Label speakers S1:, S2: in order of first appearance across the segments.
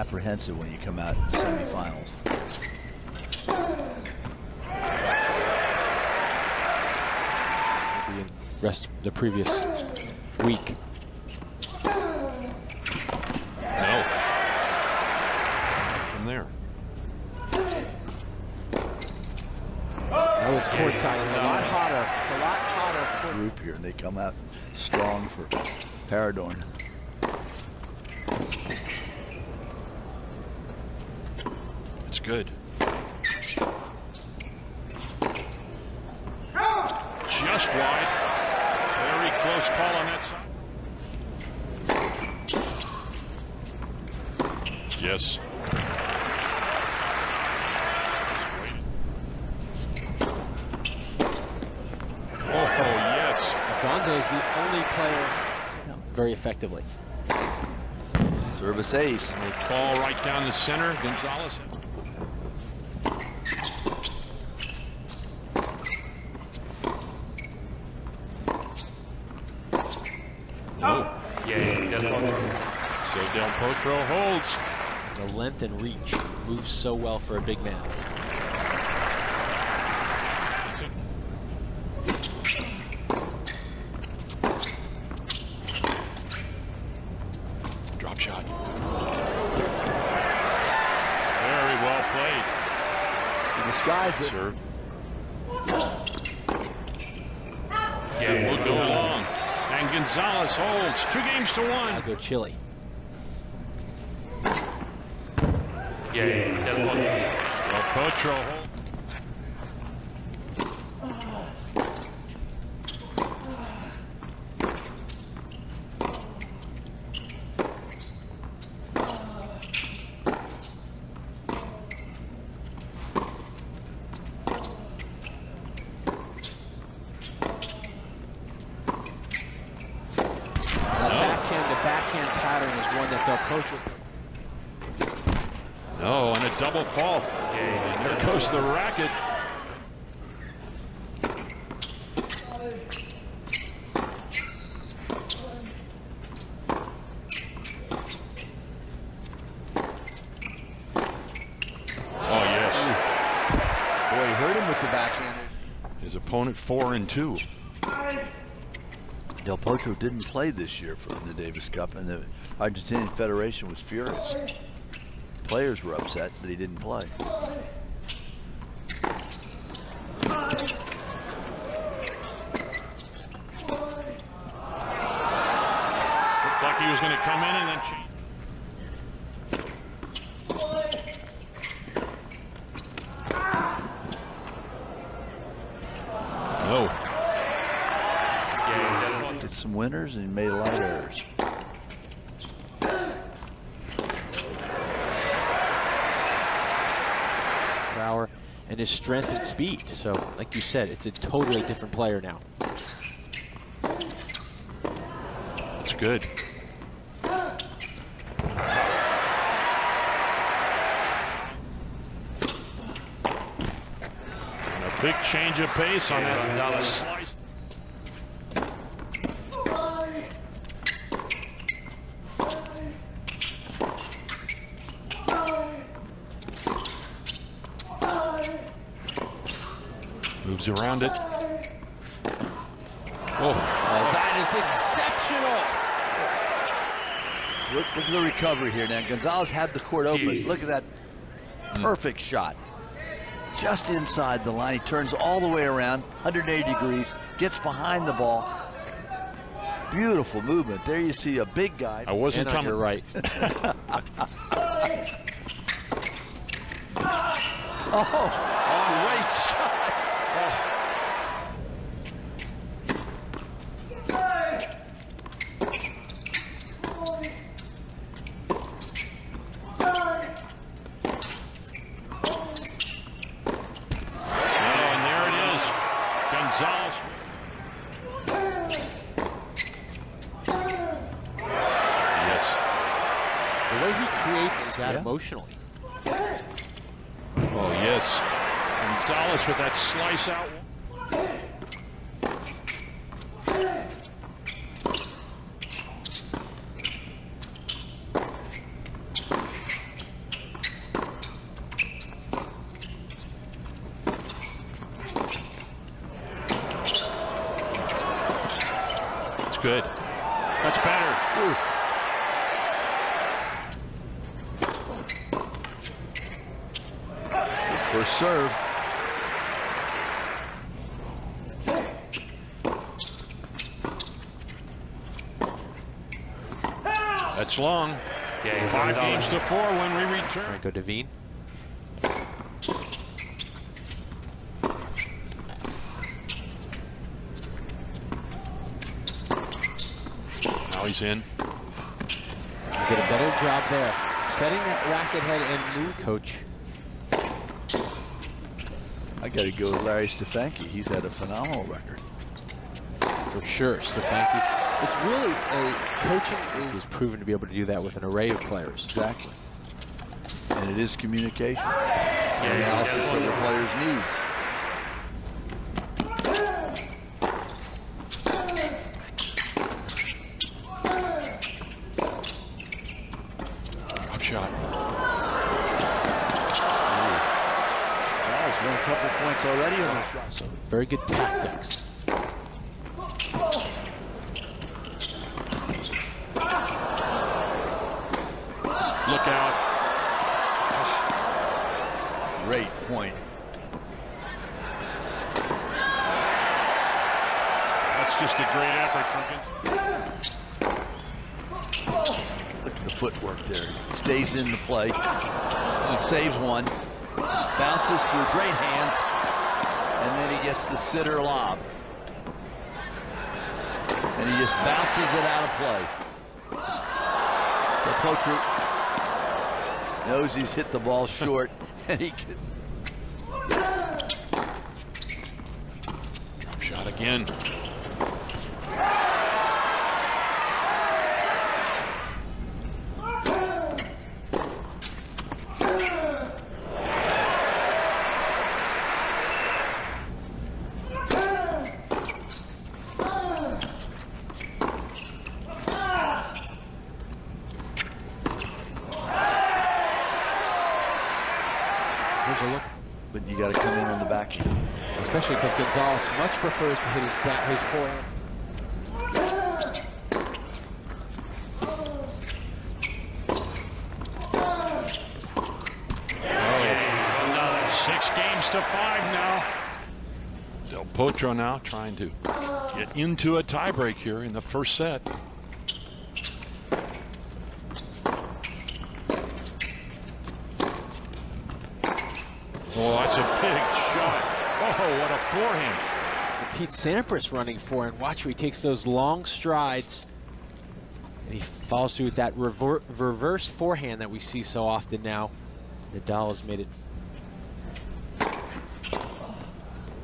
S1: apprehensive when you come out in the semifinals.
S2: Rest the previous week.
S3: No. From there.
S2: That was courtside. It's a lot hotter. It's a lot hotter. courtside.
S1: Group here, and they come out strong for Paradorn.
S3: Good. Just wide. Very close call on that side. Yes. Oh, yes.
S2: Gonzo is the only player very effectively.
S1: Service ace.
S3: A call right down the center. Gonzalez. Oh. Yeah, So Del Potro holds.
S2: The length and reach moves so well for a big man.
S3: Drop shot. Very well played.
S1: He disguised it.
S3: Serve. Yeah, we'll go along. And Gonzalez holds. Two games to
S2: I
S3: one.
S2: go Chile.
S3: Del Potro holds.
S2: That backhand, the backhand pattern is one that Del Potro.
S3: No, and a double fault. And there goes the racket. Oh, yes.
S1: Boy, he hurt him with the backhand.
S3: His opponent four and two.
S1: Del Potro didn't play this year for the Davis Cup, and the Argentinian Federation was furious. Players were upset that he didn't play.
S3: Looked like he was going to come in and then change. No.
S1: Did some winners and he made a lot of errors.
S2: And his strength and speed. So, like you said, it's a totally different player now.
S3: That's good. And a big change of pace on that slice. Moves around it. Oh,
S2: that is exceptional.
S1: Look, look at the recovery here now. Gonzalez had the court open. Look at that hmm. perfect shot. Just inside the line. He turns all the way around, 180 degrees, gets behind the ball. Beautiful movement. There you see a big guy.
S3: I wasn't
S2: And on
S3: coming.
S2: your right.
S1: Great
S3: oh.
S1: yeah.
S2: emotionally.
S3: Oh, yes. Gonzalez with that slice out. That's good. That's better.
S1: Ooh. First serve.
S3: That's long.
S4: Yeah,
S3: Five
S4: Gonzalez.
S3: games to four when we return.
S2: Franco Davin.
S3: Now he's in.
S2: You did a better job there. Setting that racket head and move, coach.
S1: I got to go with Larry Stefanki. He's had a phenomenal record.
S2: For sure, Stefanki. It's really a coaching is He's proven to be able to do that with an array of players.
S1: Exactly. And it is communication.
S4: Yeah,
S1: Analysis of the player's needs.
S3: Drop shot.
S1: Wow, he's won a couple points already on those drops.
S2: So very good tactics.
S3: Look out.
S1: Great point.
S3: That's just a great effort from Gonzalez.
S1: Look at the footwork there. Stays in the play. He saves one. Bounces through great hands. And then he gets the sitter lob. And he just bounces it out of play. The poacher knows he's hit the ball short. And he can,
S3: Drop shot again.
S2: Here's a look.
S1: but you got to come in on the back end.
S2: Especially because Gonzalez much prefers to hit his back, his forehand.
S3: Oh, six games to five now. Del Potro now trying to get into a tiebreak here in the first set. Oh, that's a. What a forehand.
S2: Pete Sampras running forehand. Watch where he takes those long strides. And he follows through with that rever reverse forehand that we see so often now. Nadal has made it.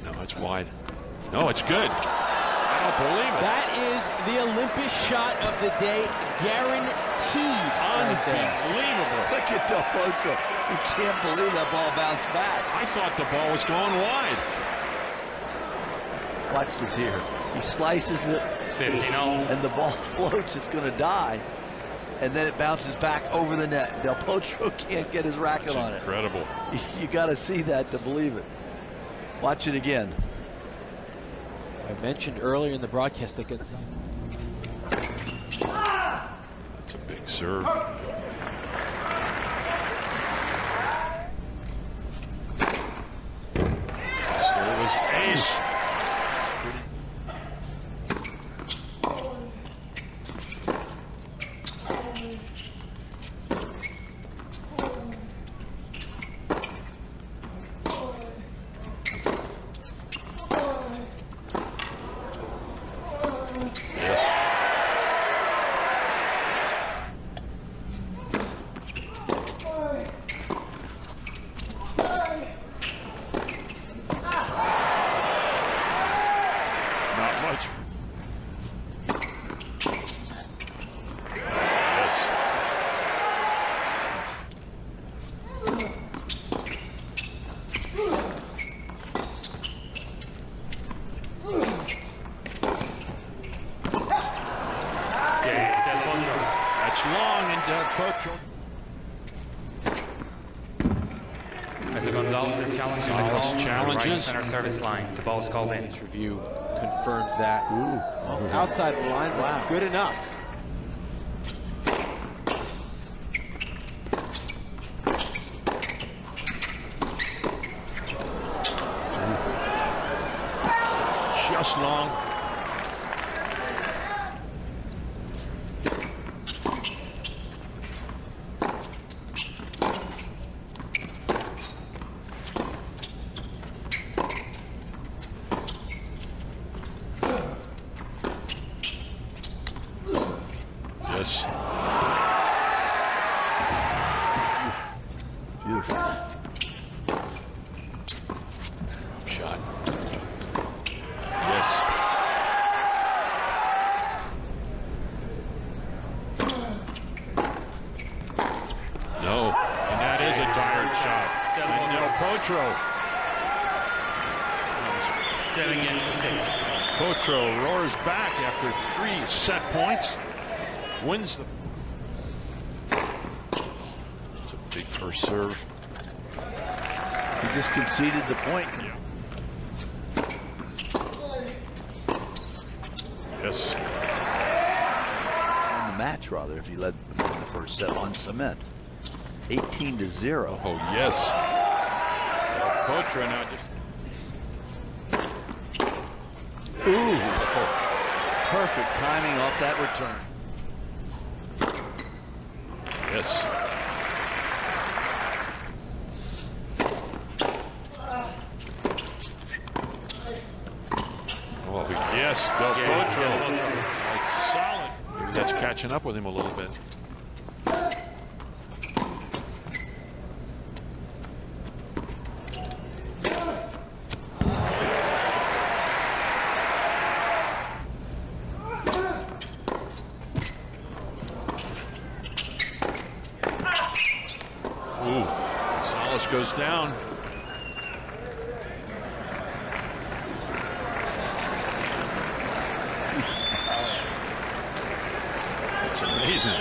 S3: No, it's wide. No, it's good. I don't believe it.
S2: That is the Olympus shot of the day, guaranteed right there.
S3: Unbelievable.
S1: Look at Del Potro. You can't believe that ball bounced back.
S3: I thought the ball was going wide.
S1: Watch this here. He slices it,
S4: 15
S1: and the ball floats. It's going to die. And then it bounces back over the net. Del Potro can't get his racket on it.
S3: Incredible.
S1: You, you got to see that to believe it. Watch it again.
S2: I mentioned earlier in the broadcast that Gonzalez.
S3: That's a big serve. Serve is ace. Yes. Not much. Yes.
S4: Yeah, Del Potro.
S3: That's long and Del Potro.
S4: Mr. Gonzalez is challenging the call.
S3: Gonzalez
S4: on the Right center service line. The ball is called in.
S2: This review confirms that. Oh, outside the line,
S1: Wow.
S2: good enough.
S3: Just long. Yes.
S1: Beautiful.
S3: Shot. Yes. No. And that is a tired shot. And Del Potro.
S4: Seven games to six.
S3: Potro roars back after three set points. Wins the. It's a big first serve.
S1: He just conceded the point.
S3: Yes.
S1: In the match, rather, if he led in the first set on cement. 18 to 0.
S3: Oh, yes. Del Potro now just.
S1: Ooh. Perfect timing off that return.
S3: Yes. Oh, yes, Del Potro. That's solid. Maybe that's catching up with him a little bit. Ooh, Salas goes down. That's amazing.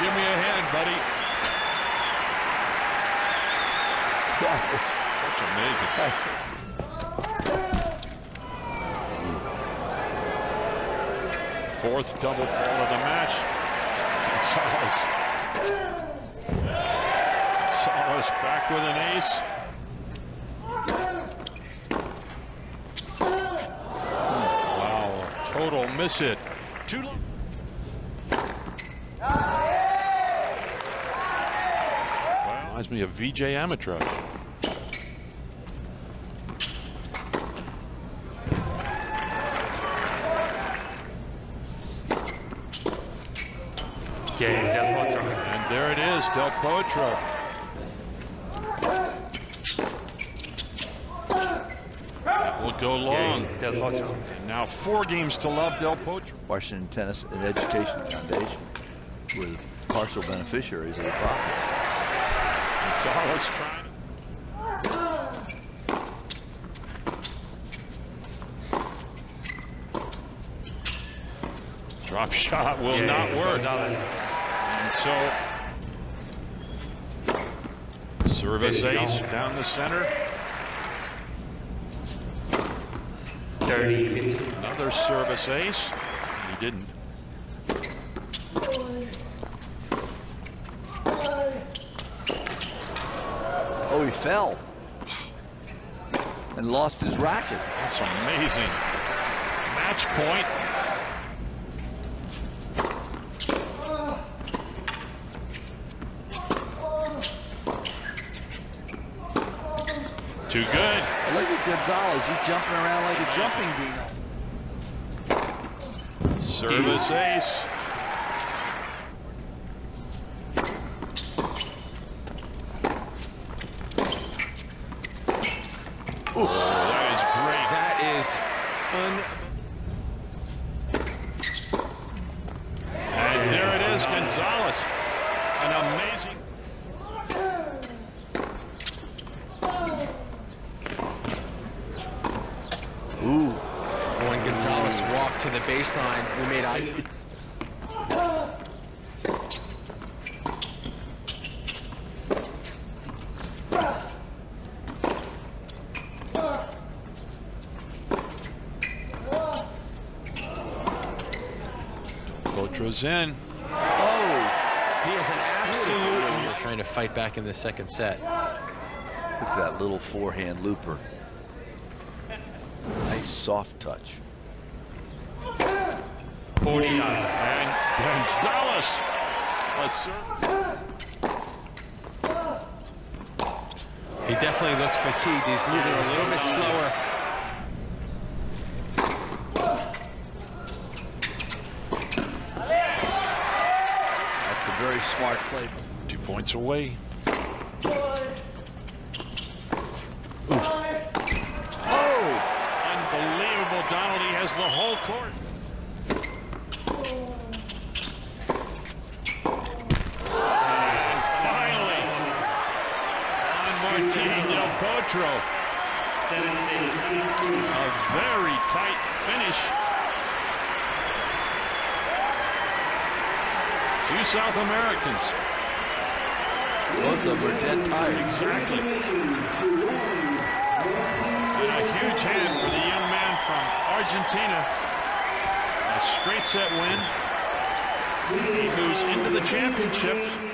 S3: Give me a hand, buddy. That's amazing. Fourth double fall of the match. Gonzalez. Gonzalez back with an ace. Wow, total miss hit. Two. Well, reminds me of Vijay Amritraj.
S4: Game Del Potro.
S3: And there it is, Del Potro. That will go long.
S4: Game Del Potro.
S3: And now four games to love Del Potro.
S1: Washington Tennis and Education Foundation with partial beneficiaries of the profits.
S3: Gonzalez trying. Drop shot will
S4: Game
S3: not work.
S4: Gonzalez.
S3: And so service ace down the center.
S4: 30 50.
S3: Another service ace. He didn't.
S1: Oh, he fell and lost his racket.
S3: That's amazing. Match point. Too good.
S1: Gonzalez. He's jumping around like a jumping bean.
S3: Service ace. Oh, that is great.
S2: That is un
S3: And there it is, Gonzalez. An amazing.
S1: Ooh.
S2: when Gonzalez walked to the baseline, we made eye
S3: Potro's in.
S1: Oh,
S2: He is an absolute trying to fight back in the second set.
S1: look at that little forehand looper. Nice soft touch.
S4: 49.
S3: And Gonzalez. A serve.
S2: He definitely looks fatigued. He's moving a little bit slower.
S1: That's a very smart play.
S3: Two points away.
S1: Oh,
S3: Unbelievable. Donald, he has the whole court. And finally, Juan Martin Del Potro. A very tight finish. Two South Americans.
S1: both of them are dead tired.
S3: Exactly. And a huge hand for the young man from Argentina. A straight set win. He moves into the championship